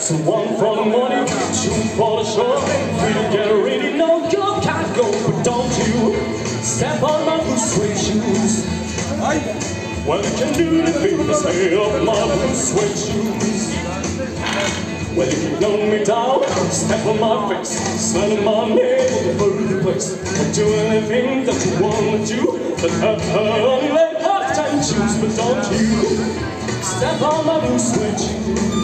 So one for the money, two for the show. We don't get ready, no, you can't go. But don't you step on my blue suede shoes. Well, you can do the thing, stay off my blue suede shoes. Well, you know me down, step on my face, smell my name all over the place. I'll do anything that you want to do, but uh, uh, only let half time choose. But don't you step on my blue suede shoes.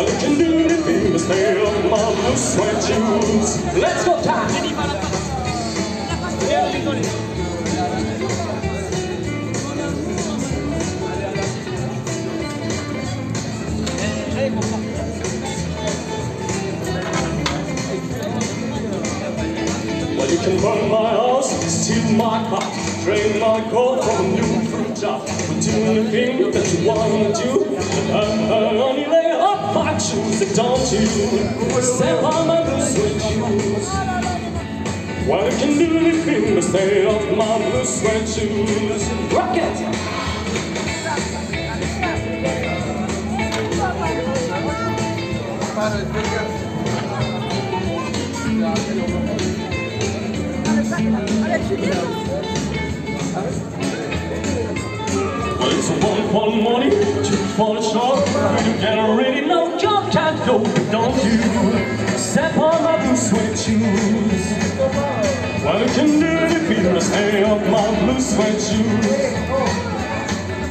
You can do but stay off my blue suede shoes. Let's go, time! Well, you can burn my house, steal my car, drain my coat from a new fruit jar. But do anything that you want to do, shoes, and don't you step on my blue suede shoes. Well, you can do anything but stay off my blue suede shoes. Rock it! One money, two for the show. We don't get ready, no, you can't go. Don't you step on my blue suede shoes. Well, you can do anything but stay off my blue suede shoes.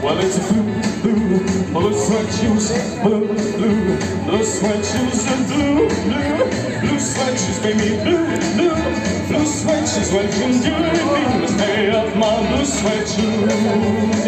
Well, it's a blue, blue, blue sweat shoes, blue, blue, blue sweat shoes, and blue, blue, blue sweat shoes, baby, blue, blue, blue sweat shoes. Well, you can do anything but stay off my blue sweat shoes.